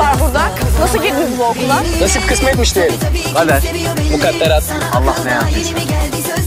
var burada? Nasıl girdiniz bu okula? Nasip kısmetmiş diyelim. Kader. Mukadderat. Allah ne yaptıysa.